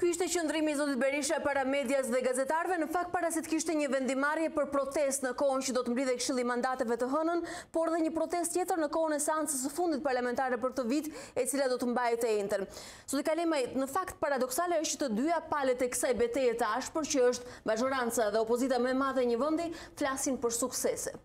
Ky ishte qëndrimi i zotit Berisha para medias dhe gazetarëve, në fakt para se të kishte një vendimmarrje për protestë në kohën që do të mblidhej Këshilli i Mandateve të hënën, por edhe një protestë tjetër në kohën e seancës së fundit parlamentare për këtë vit, e cila do të mbahej të enjten. Zoti Kalemaj, në fakt paradoksale është që të dyja palët e kësaj beteje të ashpër që është mazhoranca dhe opozita më e madhe e një vendi, flasin për suksese.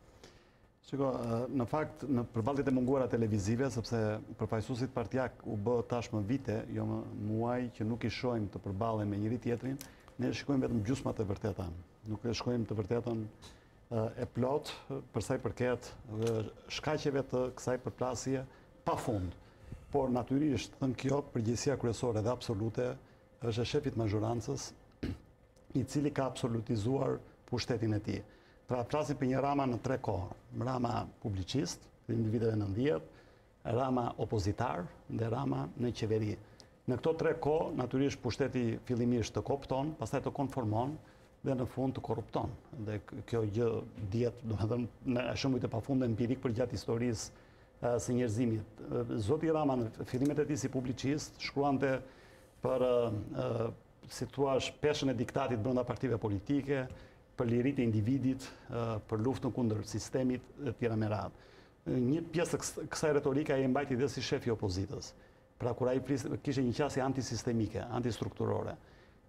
Shiko, në fakt, në përballjet e munguara televizive, sepse përfaqësuesit partiak u bë tashmë vite, jo më muaj, që nuk i shohim të përballen me njëri-tjetrin, ne shikojmë vetëm gjysmat e vërteta. Nuk e shikojmë të vërtetën e plotë për sa i përket shkaqeve të kësaj përplasje pa fund. Por natyrisht, thënë kjo, përgjegjësia kryesore dhe absolute është e shefit të mazhorancës, i cili ka absolutizuar pushtetin e tij. Pra flasim për një Ramë në tre kohë. Rama publicist, domethënë i viteve nëntëdhjetë, Rama opozitar dhe Rama në qeveri. Në këto tre kohë, natyrisht pushteti fillimisht të koopton, pastaj të konformon dhe në fund të korrupton. Dhe kjo gjë dihet, domethënë shembuj të pafund dhe empirikë përgjatë historisë së njerëzimit. Zoti Rama në fillimet e tij si publicist, shkruante për si të thuash peshën e diktatit brenda partive politike, për liritë e individit, për luftën kundër sistemit e tjera me radhë. Një pjesë të kësaj retorike e mbajti dhe si shef i opozitës. Pra kur ai fliste, kishte një qasje antisistemike, antistrukturore.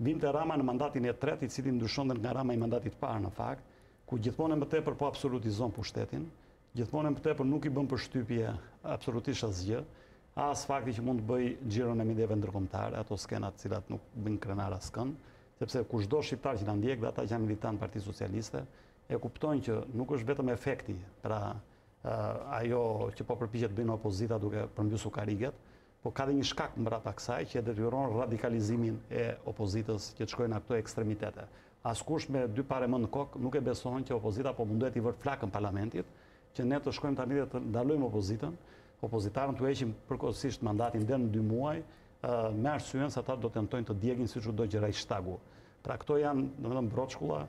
Vijmë te Rama në mandatin e tretë, i cili ndryshon dhe nga Rama i mandatit të parë në fakt, ku gjithmonë e më tepër po absolutizon pushtetin, gjithmonë e më tepër nuk i bën përshtypje absolutisht asgjë, as fakti që mund të bëjë xhiron e mediave ndërkombëtare, ato skena të cilat nuk bëjnë krenar askënd, Sepse kushdo shqiptar që na ndjek dhe ata që janë militantë të Partisë Socialiste, e kuptojnë që nuk është vetëm efekti, pra ajo që po përpiqet të bëjë opozita duke përmbysur karriget, po ka dhe një shkak mbrapa kësaj që e detyron radikalizimin e opozitës që të shkojë në këto ekstremitete. Askush me dy pare mend në kokë nuk e beson që opozita po mundohet t'i vërë flakën parlamentit, që ne të shkojmë tani dhe të ndalojmë opozitën, opozitarëve t'u heqim përkohësisht mandatin dhe në dy muaj, me arsyen se ata do tentojnë të djegin siç u dogj Rajhshtagu. Pra këto janë, domethënë broçkulla,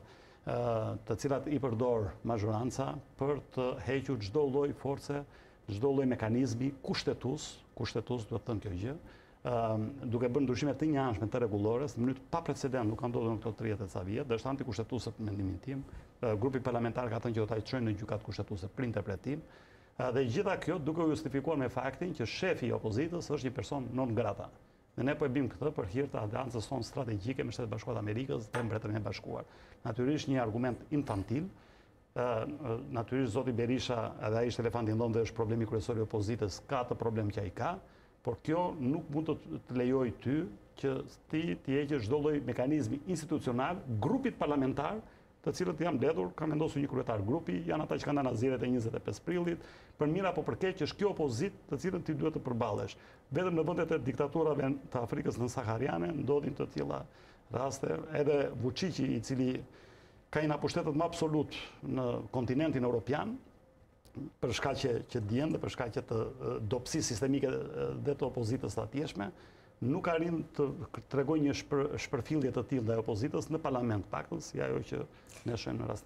të cilat i përdor mazhoranca për të hequr çdo lloj force, çdo lloj mekanizmi kushtetues, kushtetues duhet të thënë kjo gjë, duke bërë ndryshime të njëanshme të rregullores, në mënyrë të paprecedentë nuk ka ndodhur në këto 30 e ca vjet, dhe është antikushtetuese në mendimin tim. Grupi parlamentar ka thënë që do ta çojnë në Gjykatë Kushtetuese për interpretim. Dhe e gjitha kjo duke u justifikuar me faktin që shefi i opozitës është një person non grata. Dhe ne po e bëjmë këtë për hir të aleancës sonë strategjike me Shtetet e Bashkuara të Amerikës dhe Mbretërinë e Bashkuar. Natyrisht një argument infantil, natyrisht zoti Berisha edhe ai është elefanti në dhomë dhe është problemi kryesor i opozitës, ka atë problem që ai ka, por kjo nuk mund të të lejojë ty që ti të heqësh çdo lloj mekanizmi institucional grupit parlamentar të cilët janë mbledhur, ka vendosur një kryetar grupi, janë ata që kanë dalë në zgjedhjet e njëzet e pesë prillit, për mirë apo për keq është kjo opozitë të cilën ti duhet të përballesh. Vetëm në vendet e diktaturave të Afrikës nënsahariane ndodhin të tilla raste, edhe Vuçiqi i cili ka një nga pushtetet më absolute në kontinentin europian, për shkaqe që dihen dhe për shkaqe të dobësisë sistemike dhe të opozitës të atjeshme, nuk arrin të tregojë një shpërfillje të tillë ndaj opozitës në parlament, të paktën si ajo që ne shohim në rastin.